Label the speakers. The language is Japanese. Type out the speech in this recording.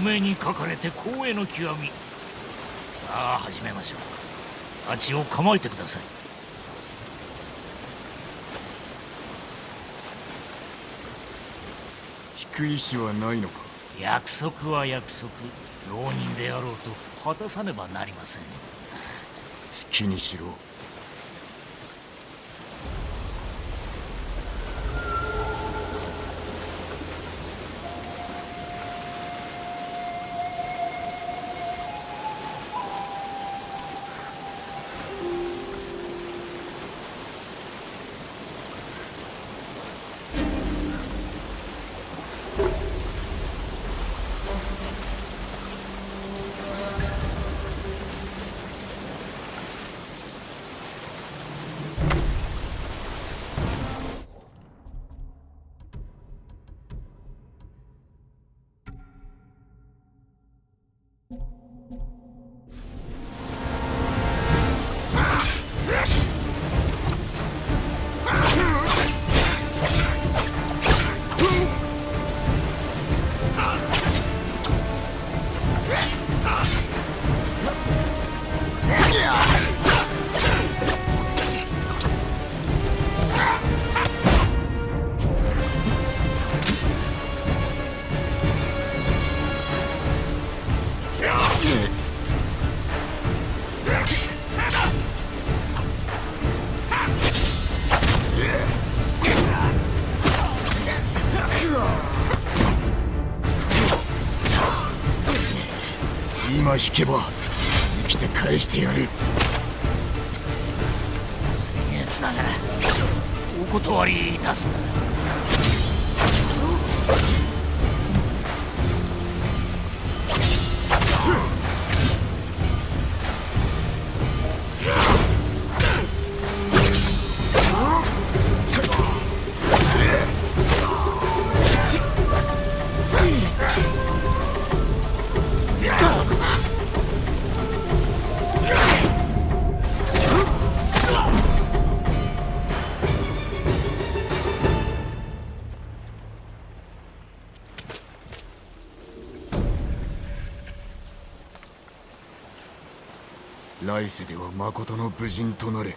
Speaker 1: お目にかかれて光栄の極み。さあ始めましょう。蜂を構えてください。
Speaker 2: 引く意志はないのか？
Speaker 1: 約束は約束。浪人であろうと果たさねばなりません。
Speaker 2: 好きにしろ 今引けば生きて返してやる。
Speaker 1: 僭越ながらお断りいたす
Speaker 2: 来世では誠の武人となれ。